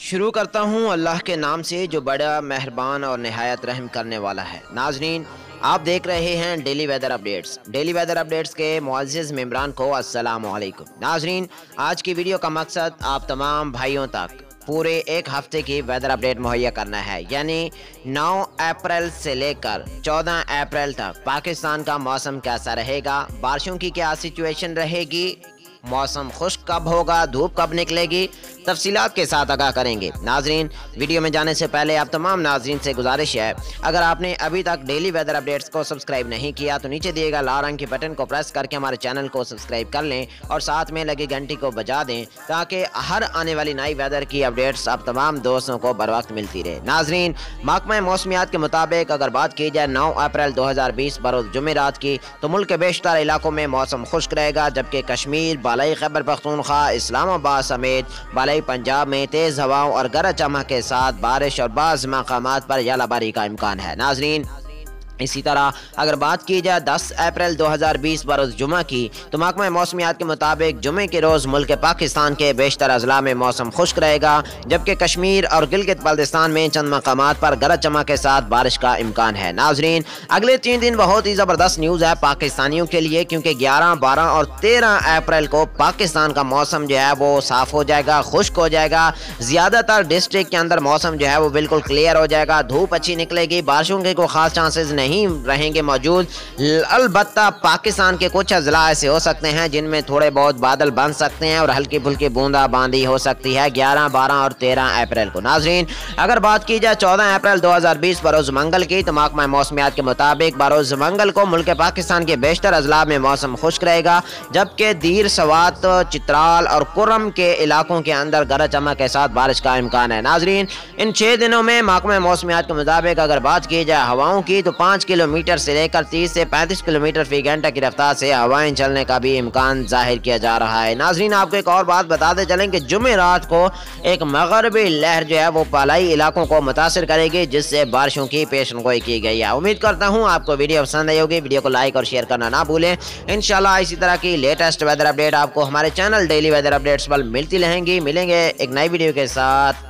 شروع کرتا ہوں اللہ کے نام سے جو بڑا، مہربان اور نہایت رحم کرنے والا ہے۔ ناظرین، آپ دیکھ رہے ہیں daily weather updates. Daily weather updates کے معزز ممبران کو السلام علیکم۔ ناظرین، آج کی ویڈیو کا مقصد آپ تمام بھائیوں تک پورے ایک ہفتے کی ویدر اپڈیٹ مہیا کرنا ہے۔ یعنی نو اپریل سے لے کر چودہ اپریل تک پاکستان کا موسم کیسا رہے گا؟ بارشوں کی کیا سچویشن رہے گی؟ موسم خشک کب ہوگا؟ دھوپ کب نکلے گی؟ تفصیلات کے ساتھ آگاہ کریں گے۔ ناظرین، ویڈیو میں جانے سے پہلے آپ تمام ناظرین سے گزارش ہے، اگر آپ نے ابھی تک ڈیلی ویدر اپڈیٹس کو سبسکرائب نہیں کیا تو نیچے دیے گا لال رنگ کے بٹن کو پریس کر کے ہمارے چینل کو سبسکرائب کر لیں اور ساتھ میں لگی گھنٹی کو بجا دیں تاکہ ہر آنے والی نئی ویدر کی اپڈیٹس آپ تمام دوستوں کو بر وقت ملتی رہے۔ ناظرین، محکمہ موسمیات کے مطابق اگر بات کی جائے نو اپریل دو ہزار بیس بروز جمعرات کی تو ملک کے بیشتر علاقوں میں موسم خشک رہے گا، جبکہ کشمیر، بالائی خیبر، پختونخوا، اسلام آباد سمیت بالائی پنجاب میں تیز ہواؤں اور گرج چمک کے ساتھ بارش اور بعض مقامات پر یلہ باری کا امکان ہے۔ ناظرین اسی طرح اگر بات کی جائے دس اپریل دو ہزار بیس بروز جمعہ کی، تو محکمہ موسمیات کے مطابق جمعہ کے روز ملک پاکستان کے بیشتر اضلاع میں موسم خشک رہے گا، جبکہ کشمیر اور گلگت بلدستان میں چند مقامات پر گرج چمک کے ساتھ بارش کا امکان ہے۔ ناظرین، اگلے تین دن بہت ہی زبردست نیوز ہے پاکستانیوں کے لیے، کیونکہ گیارہ، بارہ اور تیرہ اپریل کو پاکستان کا موسم جو ہے وہ صاف ہو جائے گا، خشک ہو جائے گا۔ زیادہ تر ڈسٹرکٹ کے اندر موسم جو ہے وہ بالکل کلیئر ہو جائے گا، دھوپ اچھی نکلے گی، بارشوں کے کوئی خاص چانسز نہیں۔ نہیں رہیں گے موجود۔ البتہ پاکستان کے کچھ اضلاع ایسے ہو سکتے ہیں جن میں تھوڑے بہت بادل بن سکتے ہیں اور ہلکی پھلکی بوندا باندی ہو سکتی ہے۔ گیارہ، بارہ اور تیرہ اپریل کو۔ ناظرین، اگر بات کی جائے چودہ اپریل دو ہزار بیس بروز منگل کی، تو محکمہ موسمیات کے مطابق بروز منگل کو ملک پاکستان کے بیشتر اضلاع میں موسم خشک رہے گا، جبکہ دیر سوات، چترال اور کرم کے علاقوں کے اندر گرج چمک کے ساتھ بارش کا امکان ہے۔ ناظرین، ان چھ دنوں میں محکمہ موسمیات کے مطابق اگر بات کی جائے ہواؤں کی، تو پانچ پانچ کلومیٹر سے لے کر تیس سے پینتیس کلومیٹر فی گھنٹہ کی رفتار سے ہوائیں چلنے کا بھی امکان ظاہر کیا جا رہا ہے۔ ناظرین، آپ کو ایک اور بات بتاتے چلیں کہ جمعہ رات کو ایک مغربی لہر جو ہے وہ پالائی علاقوں کو متاثر کرے گی، جس سے بارشوں کی پیشن گوئی کی گئی ہے۔ امید کرتا ہوں آپ کو ویڈیو پسند آئی ہوگی۔ ویڈیو کو لائک اور شیئر کرنا نہ بھولیں۔ انشاءاللہ، اسی طرح کی لیٹسٹ ویدر اپڈیٹ آپ کو ہمارے چینل ڈیلی ویدر اپڈیٹس پر ملتی رہیں گی۔ ملیں گے ایک نئی ویڈیو کے ساتھ۔